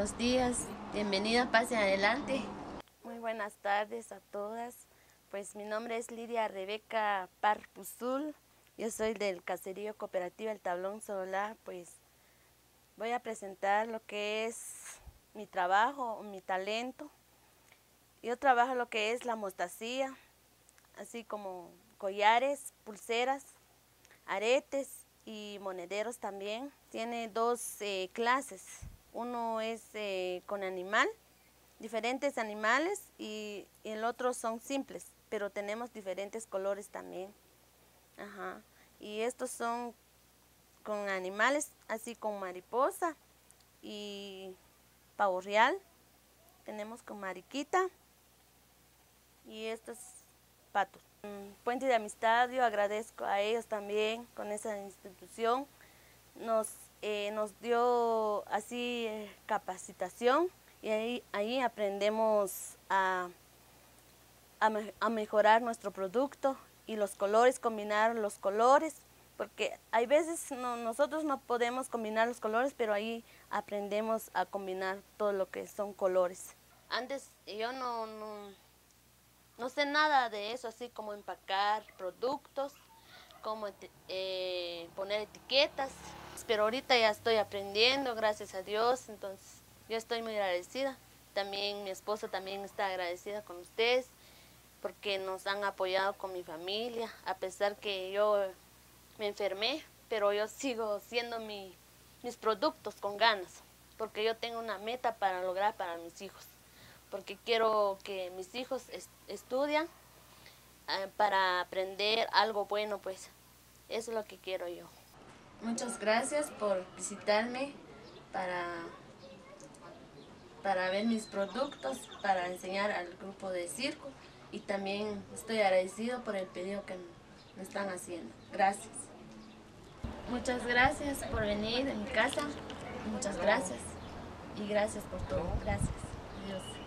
buenos días. Bienvenida, pase adelante. Muy buenas tardes a todas. Pues mi nombre es Lidia Rebeca Parpuzul. Yo soy del caserío cooperativa El Tablón Solar. Pues voy a presentar lo que es mi trabajo, mi talento. Yo trabajo lo que es la mostacía, así como collares, pulseras, aretes y monederos también. Tiene dos eh, clases. Uno es eh, con animal, diferentes animales, y, el otro son simples, pero tenemos diferentes colores también. Ajá. Y estos son con animales, así con mariposa y pavo real. Tenemos con mariquita y estos patos. Puente de Amistad, yo agradezco a ellos también con esa institución. Nos, eh, nos dio así eh, capacitación y ahí, ahí aprendemos a, a, mejorar nuestro producto y los colores, combinar los colores, porque hay veces nosotros no podemos combinar los colores, pero ahí aprendemos a combinar todo lo que son colores. Antes yo no no sé nada de eso, así como empacar productos, como eh, poner etiquetas, pero ahorita ya estoy aprendiendo, gracias a Dios, entonces yo estoy muy agradecida. También mi esposa también está agradecida con ustedes porque nos han apoyado con mi familia, a pesar que yo me enfermé, pero yo sigo haciendo mis productos con ganas, porque yo tengo una meta para lograr para mis hijos porque quiero que mis hijos estudien eh, para aprender algo bueno, pues eso es lo que quiero yo. Muchas gracias por visitarme para, para ver mis productos, para enseñar al grupo de circo y también estoy agradecido por el pedido que me están haciendo. Gracias. Muchas gracias por venir a mi casa. Muchas gracias. Y gracias por todo. Gracias. You.